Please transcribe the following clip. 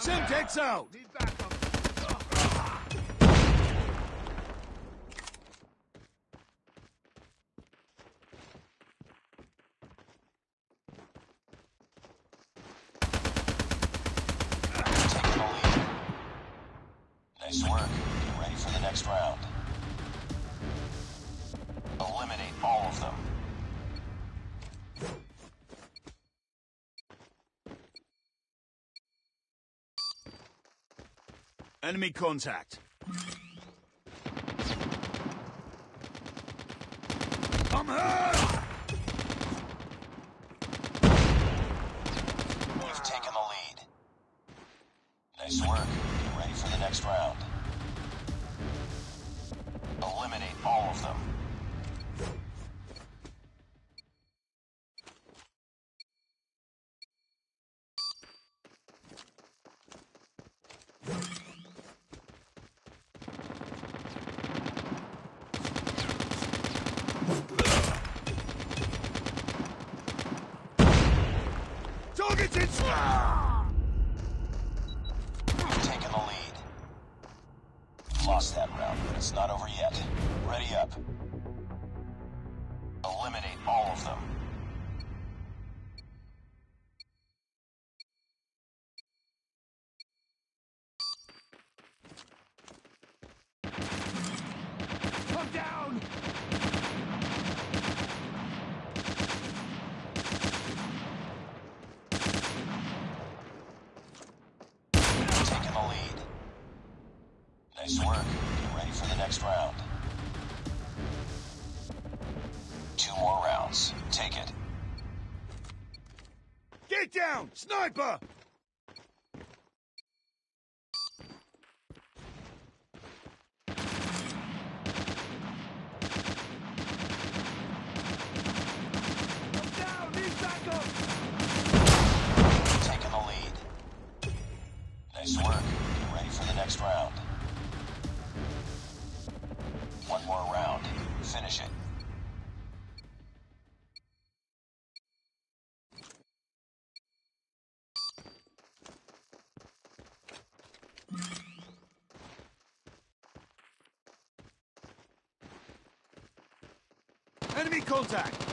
Semtex out! Nice work. Get Ready for the next round. Eliminate all of them. Enemy contact. I'm hurt! You've taken the lead. Nice work. Ready for the next round. Eliminate all of them. Target's in! You've taken the lead. Lost that round, but it's not over yet. Ready up. Eliminate all of them. Come down! Taking the lead. Nice work. Get Ready for the next round. Two more rounds. Take it. Get down! Sniper! I'm down! Need backup! Taking the lead. Nice work. Get Ready for the next round. More round. Finish it. Enemy contact!